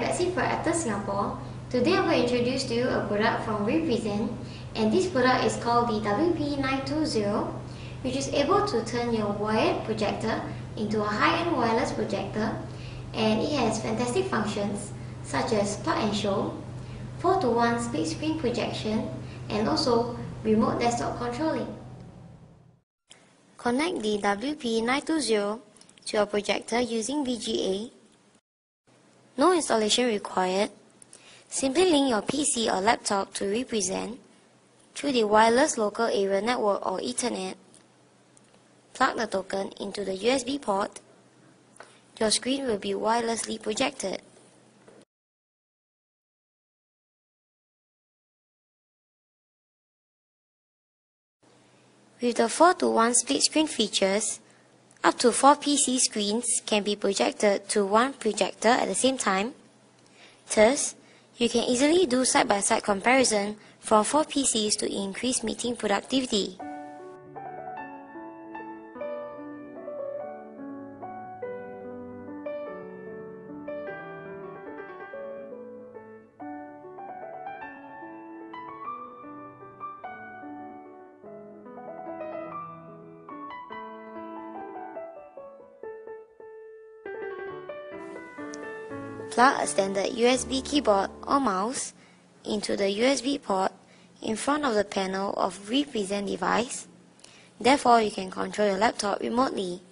Dr. Singapore. Today I will introduce to you a product from wePresent and this product is called the WP920 which is able to turn your wired projector into a high-end wireless projector and it has fantastic functions such as plug and show, 4 to 1 split screen projection and also remote desktop controlling. Connect the WP920 to your projector using VGA. No installation required. Simply link your PC or laptop to wePresent through the wireless local area network or Ethernet. Plug the token into the USB port. Your screen will be wirelessly projected. With the 4 to 1 split screen features, up to 4 PC screens can be projected to one projector at the same time. Thus, you can easily do side-by-side -side comparison from 4 PCs to increase meeting productivity. Plug a standard USB keyboard or mouse into the USB port in front of the panel of wePresent device. Therefore, you can control your laptop remotely.